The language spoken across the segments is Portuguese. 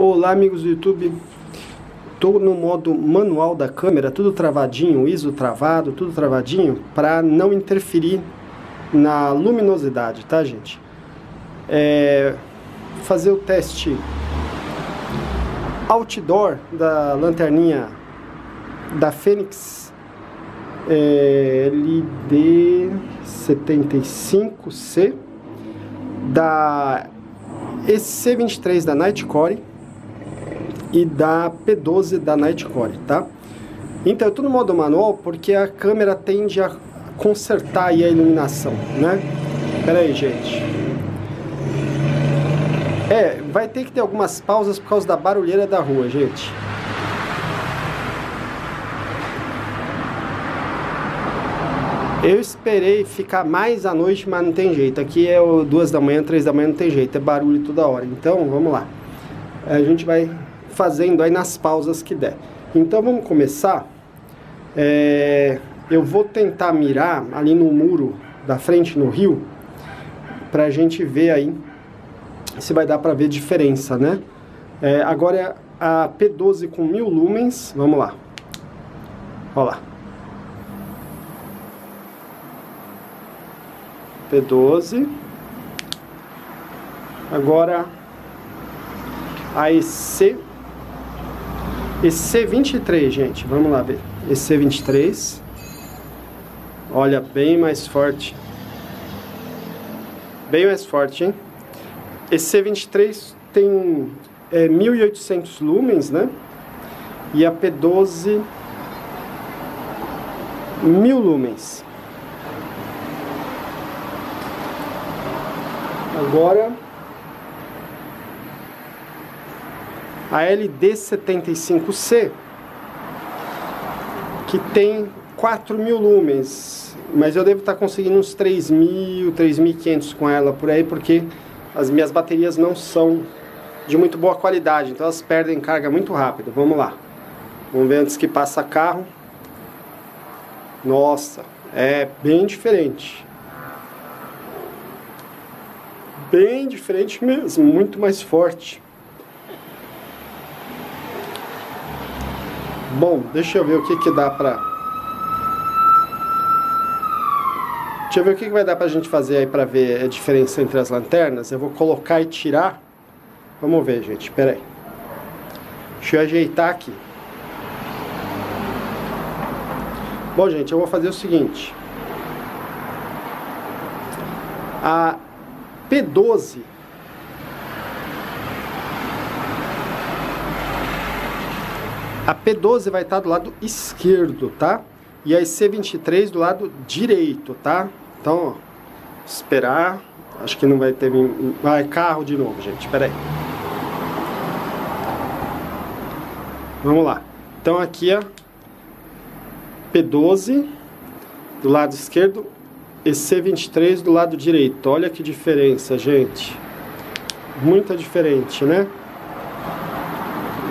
Olá amigos do YouTube, estou no modo manual da câmera, tudo travadinho, ISO travado, tudo travadinho, para não interferir na luminosidade, tá gente? É, fazer o teste outdoor da lanterninha da Fênix é, LD75C da EC23 da Nightcore e da P12 da Nightcore, tá? Então, é tudo no modo manual porque a câmera tende a consertar aí a iluminação, né? Pera aí, gente. É, vai ter que ter algumas pausas por causa da barulheira da rua, gente. Eu esperei ficar mais à noite, mas não tem jeito. Aqui é duas da manhã, três da manhã, não tem jeito. É barulho toda hora. Então, vamos lá. A gente vai fazendo aí nas pausas que der. Então vamos começar. É, eu vou tentar mirar ali no muro da frente no rio para a gente ver aí se vai dar para ver diferença, né? É, agora é a P12 com mil lumens, vamos lá. Olha lá. P12. Agora a EC esse C23, gente, vamos lá ver. Esse C23, olha, bem mais forte. Bem mais forte, hein? Esse C23 tem é, 1800 lumens, né? E a P12, 1000 lumens. Agora... a LD75C, que tem 4.000 lumens, mas eu devo estar conseguindo uns 3.000, 3.500 com ela por aí, porque as minhas baterias não são de muito boa qualidade, então elas perdem carga muito rápido. Vamos lá. Vamos ver antes que passa carro. Nossa, é bem diferente. Bem diferente mesmo, muito mais forte. Bom, deixa eu ver o que que dá pra... Deixa eu ver o que, que vai dar pra gente fazer aí pra ver a diferença entre as lanternas. Eu vou colocar e tirar. Vamos ver, gente. Espera aí. Deixa eu ajeitar aqui. Bom, gente, eu vou fazer o seguinte. A P12 A P12 vai estar do lado esquerdo, tá? E a C23 do lado direito, tá? Então, ó, esperar. Acho que não vai ter... Vai, carro de novo, gente. Espera aí. Vamos lá. Então, aqui, ó. P12 do lado esquerdo e C23 do lado direito. Olha que diferença, gente. Muita diferente, né?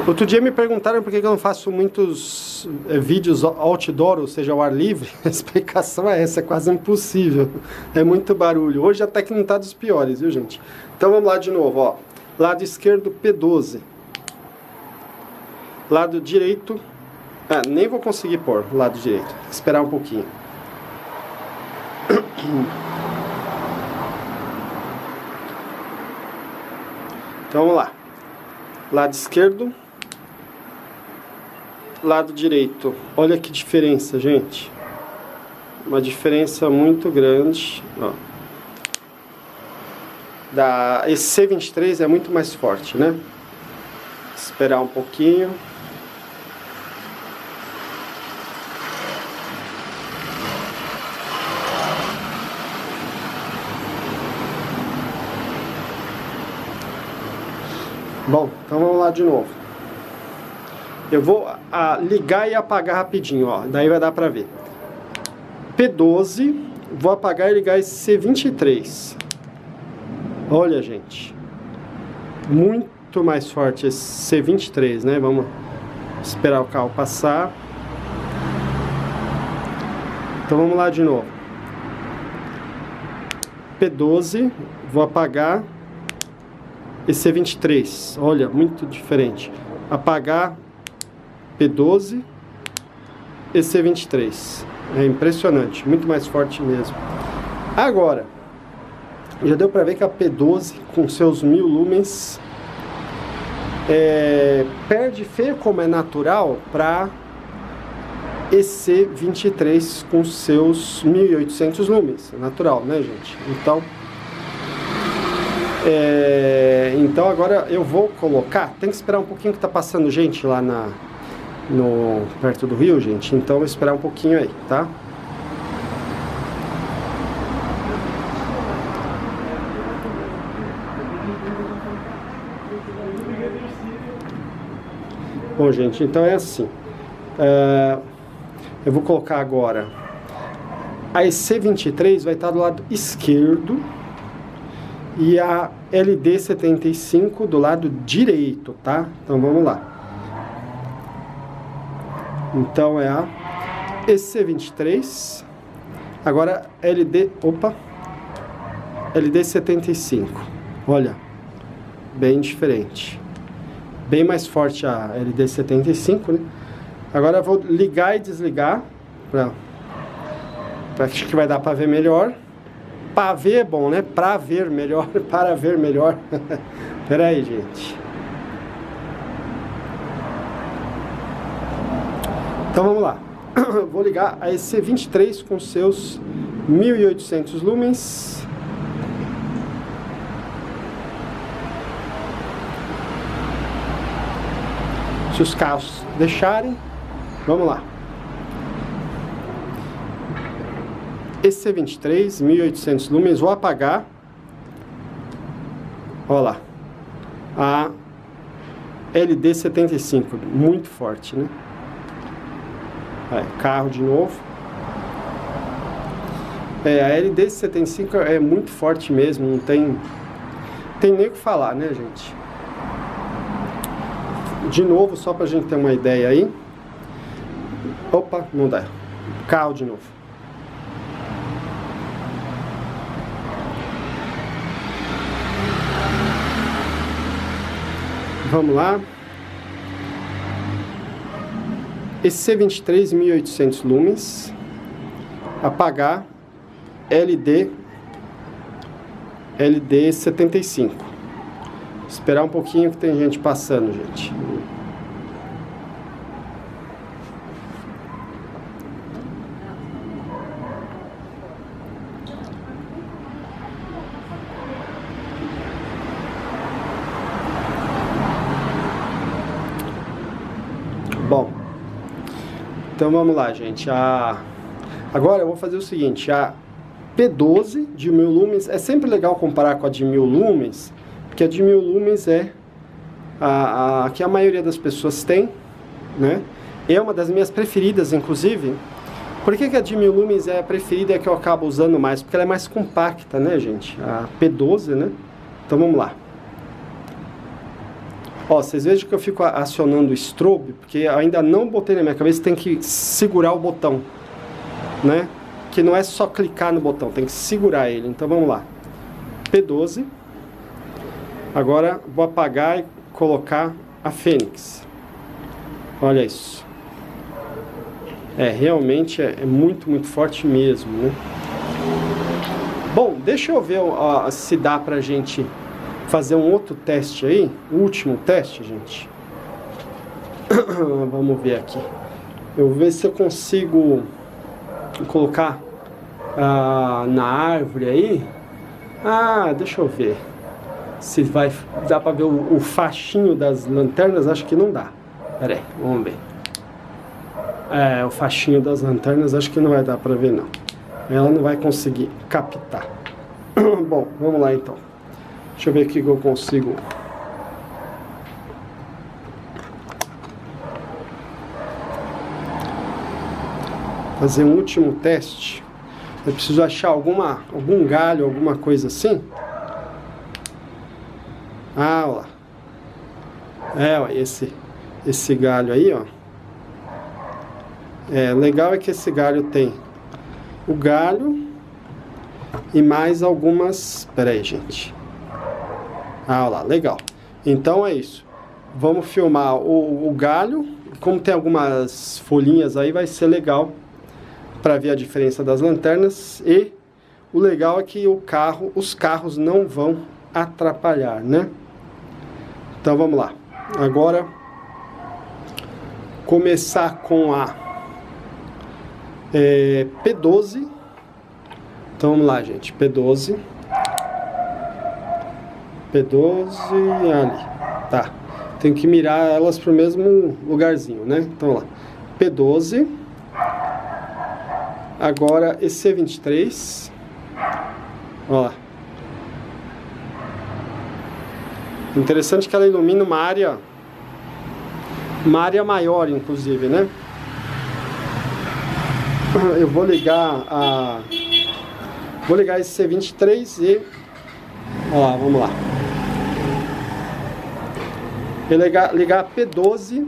Outro dia me perguntaram por que eu não faço muitos é, vídeos outdoor, ou seja, ao ar livre. A explicação é essa, é quase impossível. É muito barulho. Hoje até que não está dos piores, viu gente? Então vamos lá de novo, ó. Lado esquerdo P12. Lado direito... Ah, nem vou conseguir pôr lado direito. Esperar um pouquinho. Então vamos lá. Lado esquerdo lado direito. Olha que diferença, gente. Uma diferença muito grande. Ó. Da, esse C23 é muito mais forte, né? Esperar um pouquinho. Bom, então vamos lá de novo. Eu vou a, ligar e apagar rapidinho, ó. Daí vai dar pra ver. P12, vou apagar e ligar esse C23. Olha, gente. Muito mais forte esse C23, né? Vamos esperar o carro passar. Então vamos lá de novo. P12, vou apagar EC23, olha, muito diferente. Apagar P12, EC23. É impressionante, muito mais forte mesmo. Agora, já deu para ver que a P12 com seus mil lumens é, perde feio como é natural para EC23 com seus 1800 lumens, é natural, né, gente? Então, é, então agora eu vou colocar, tem que esperar um pouquinho que tá passando gente lá na no perto do rio, gente. Então esperar um pouquinho aí, tá? Bom, gente, então é assim. Uh, eu vou colocar agora a EC23 vai estar do lado esquerdo e a LD75 do lado direito, tá? Então vamos lá. Então é a EC23. Agora LD, opa. LD75. Olha, bem diferente bem mais forte a LD75, né? Agora eu vou ligar e desligar pra acho que vai dar para ver melhor. Para ver é bom, né? Para ver melhor, para ver melhor. Pera aí, gente. Então vamos lá. vou ligar a EC23 com seus 1800 lumens. Se os carros deixarem, vamos lá. Esse C23, 1800 lumens, vou apagar. Olha lá. A LD75, muito forte, né? Aí, carro de novo. É, a LD75 é muito forte mesmo, não tem, tem nem o que falar, né, gente? De novo, só para a gente ter uma ideia aí. Opa, não dá. Carro de novo. Vamos lá. Esse C23 1800 lumens. Apagar LD LD 75. Esperar um pouquinho que tem gente passando, gente. Então vamos lá, gente. A... Agora eu vou fazer o seguinte: a P12 de mil lumens é sempre legal comparar com a de mil lumens que a de mil lumens é a, a que a maioria das pessoas tem, né? É uma das minhas preferidas, inclusive. Por que, que a de mil lumens é a preferida e a que eu acabo usando mais? Porque ela é mais compacta, né, gente? A P12, né? Então vamos lá. Ó, vocês vejam que eu fico acionando o strobe, porque ainda não botei na minha cabeça, tem que segurar o botão, né? Que não é só clicar no botão, tem que segurar ele. Então vamos lá. P12. Agora vou apagar e colocar a Fênix. Olha isso. É, realmente é, é muito, muito forte mesmo, né? Bom, deixa eu ver ó, se dá pra gente fazer um outro teste aí. Último teste, gente. Vamos ver aqui. Eu vou ver se eu consigo colocar ah, na árvore aí. Ah, deixa eu ver se vai dá para ver o, o faixinho das lanternas, acho que não dá. Pera aí, vamos ver. É, o faixinho das lanternas acho que não vai dar para ver não. Ela não vai conseguir captar. Bom, vamos lá então. Deixa eu ver o que eu consigo. Fazer um último teste. Eu preciso achar alguma, algum galho, alguma coisa assim. Ah, ó. É, ó, esse, esse galho aí, ó. É, legal é que esse galho tem o galho e mais algumas... Pera aí, gente. Ah lá, legal. Então é isso. Vamos filmar o, o galho. Como tem algumas folhinhas aí, vai ser legal para ver a diferença das lanternas. E o legal é que o carro, os carros não vão atrapalhar, né? Então vamos lá. Agora começar com a é, P12. Então vamos lá, gente. P12. P12 ali. Tá. Tenho que mirar elas pro mesmo lugarzinho, né? Então lá. P12. Agora esse C23. Olha lá. Interessante que ela ilumina uma área uma área maior, inclusive, né? Eu vou ligar a... Vou ligar esse C23 e... Olha lá, vamos lá. Vou ligar, ligar a P12,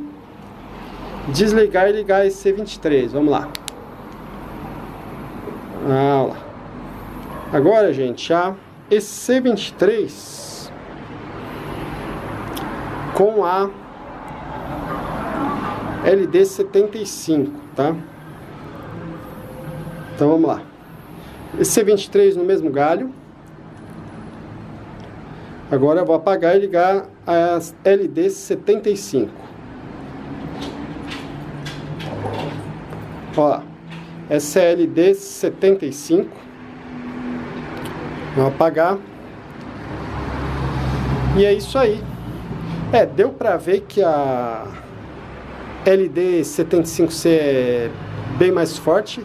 desligar e ligar esse C23, vamos lá. Ah, lá. Agora, gente, a esse C23 com a LD75, tá? Então vamos lá. Esse C23 no mesmo galho. Agora eu vou apagar e ligar a LD75. Ó, essa é LD75. Vou apagar. E é isso aí. É, deu pra ver que a LD75C é bem mais forte.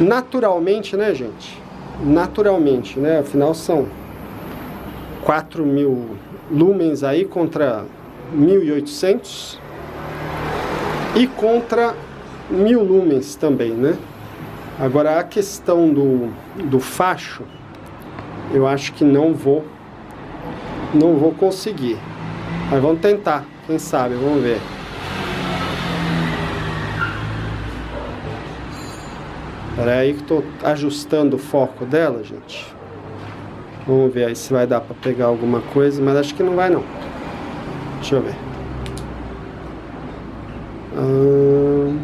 Naturalmente, né, gente? Naturalmente, né? Afinal, são 4 mil lumens aí contra 1800 e contra mil lumens também, né? Agora, a questão do, do facho, eu acho que não vou, não vou conseguir. Mas vamos tentar, quem sabe, vamos ver. Espera aí que estou ajustando o foco dela, gente. Vamos ver aí se vai dar para pegar alguma coisa, mas acho que não vai não. Deixa eu ver. Hum...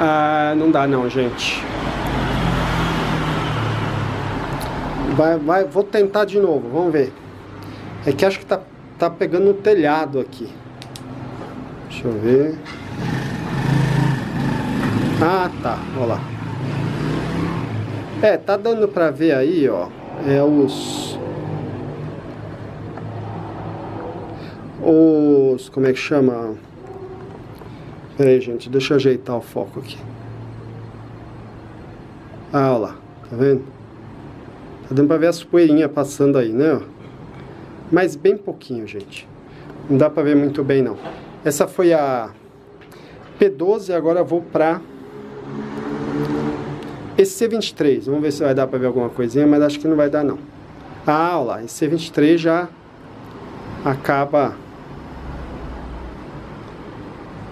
Ah, não dá não, gente. Vai, vai, vou tentar de novo, vamos ver. É que acho que tá, tá pegando no telhado aqui. Deixa eu ver. Ah, tá, olha lá. É, tá dando pra ver aí, ó. É os... Os... Como é que chama? Pera aí, gente, deixa eu ajeitar o foco aqui. Ah, olha lá, tá vendo? Tá dando pra ver as poeirinhas passando aí, né? Mas bem pouquinho, gente. Não dá pra ver muito bem, não. Essa foi a P12, agora eu vou pra esse C23. Vamos ver se vai dar pra ver alguma coisinha, mas acho que não vai dar, não. Ah, olha lá, esse C23 já acaba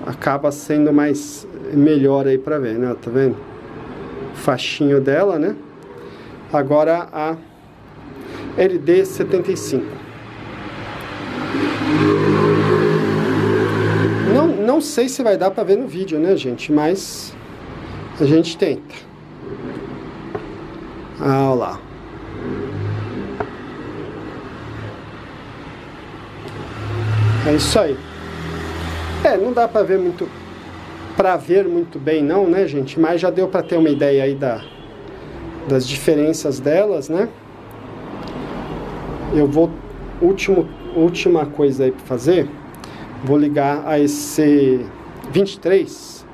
acaba sendo mais melhor aí pra ver, né? Tá vendo? Faixinho dela, né? Agora a LD75. Não, sei se vai dar para ver no vídeo, né, gente? Mas a gente tenta. Ah, lá. É isso aí. É, não dá para ver muito para ver muito bem não, né, gente? Mas já deu para ter uma ideia aí da das diferenças delas, né? Eu vou último última coisa aí para fazer, vou ligar a esse 23.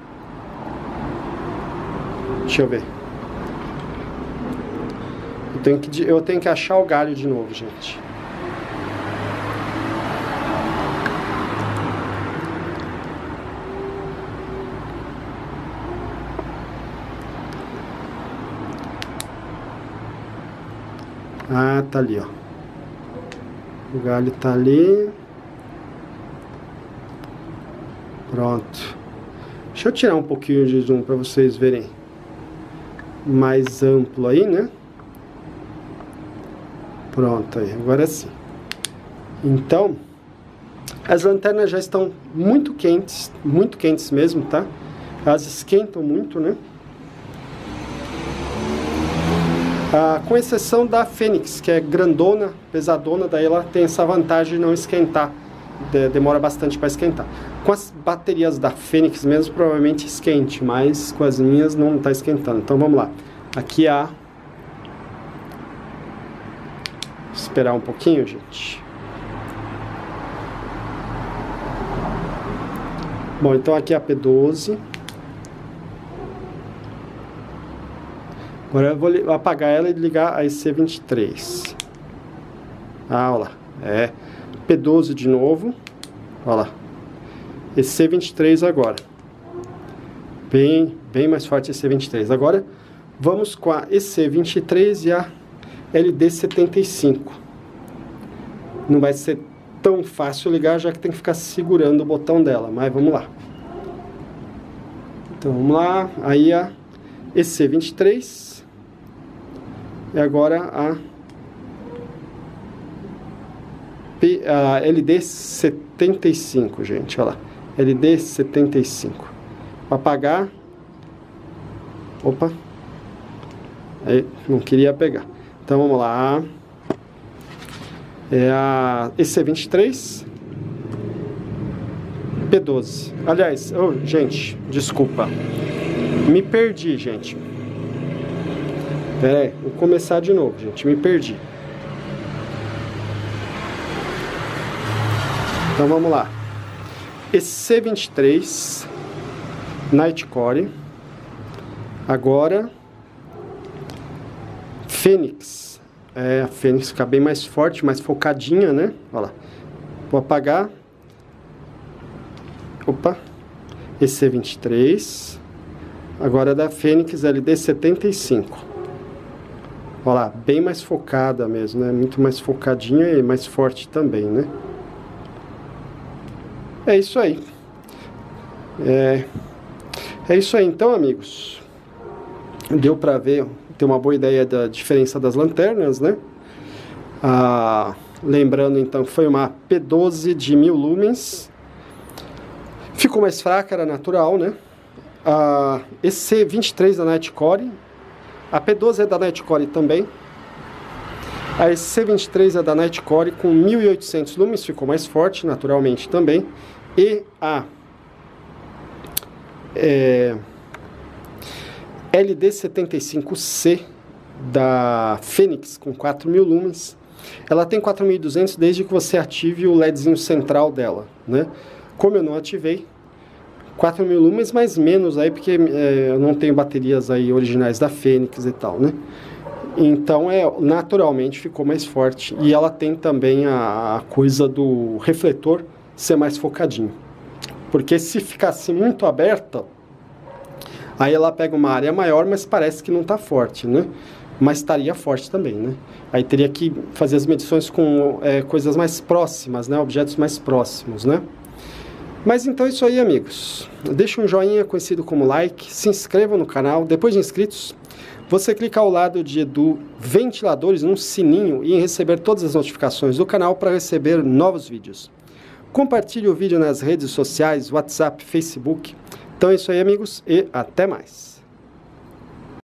Deixa eu ver. Eu tenho que eu tenho que achar o galho de novo, gente. Ah, tá ali, ó. O galho tá ali. Pronto. Deixa eu tirar um pouquinho de zoom para vocês verem mais amplo aí, né? Pronto, aí, agora sim. Então, as lanternas já estão muito quentes, muito quentes mesmo, tá? Elas esquentam muito, né? Ah, com exceção da Fênix, que é grandona, pesadona, daí ela tem essa vantagem de não esquentar, de, demora bastante para esquentar. Com as baterias da Fênix mesmo, provavelmente esquente, mas com as minhas não está esquentando. Então vamos lá. Aqui a... Esperar um pouquinho, gente. Bom, então aqui é a P12. Agora eu vou apagar ela e ligar a EC23. Ah, olha lá. É. P12 de novo. Olha lá. EC23 agora. Bem, bem mais forte EC23. Agora, vamos com a EC23 e a LD75. Não vai ser tão fácil ligar, já que tem que ficar segurando o botão dela. Mas vamos lá. Então, vamos lá. Aí a EC23 e agora a, P, a LD75, gente, olha lá. LD75. Para apagar. Opa. Aí, não queria pegar. Então vamos lá. É a EC23 P12. Aliás, oh, gente, desculpa. Me perdi, gente. Pera aí, vou começar de novo, gente. Me perdi. Então vamos lá. Esse C23 Nightcore. Agora Fênix. É, a Fênix fica bem mais forte, mais focadinha, né? Olha lá. Vou apagar. Opa. Esse C23. Agora é da Fênix LD75. Olha lá, bem mais focada mesmo, né? Muito mais focadinha e mais forte também, né? É isso aí. É, é isso aí então, amigos. Deu para ver, ter uma boa ideia da diferença das lanternas, né? Ah, lembrando então foi uma P12 de mil lumens. Ficou mais fraca, era natural, né? Ah, esse C23 da Nightcore a P12 é da Nightcore também. A C23 é da Nightcore com 1800 lumens, ficou mais forte naturalmente também. E a é, LD75C da Fênix com 4000 lumens. Ela tem 4200 desde que você ative o LEDzinho central dela, né? Como eu não ativei, 4 mil lumens, mas menos aí, porque é, eu não tenho baterias aí originais da Fênix e tal, né? Então, é, naturalmente ficou mais forte. E ela tem também a, a coisa do refletor ser mais focadinho. Porque se ficasse muito aberta, aí ela pega uma área maior, mas parece que não está forte, né? Mas estaria forte também, né? Aí teria que fazer as medições com é, coisas mais próximas, né? Objetos mais próximos, né? Mas então é isso aí, amigos. Deixe um joinha conhecido como like, se inscreva no canal. Depois de inscritos, você clica ao lado de do ventiladores no sininho e receber todas as notificações do canal para receber novos vídeos. Compartilhe o vídeo nas redes sociais, WhatsApp, Facebook. Então é isso aí, amigos, e até mais.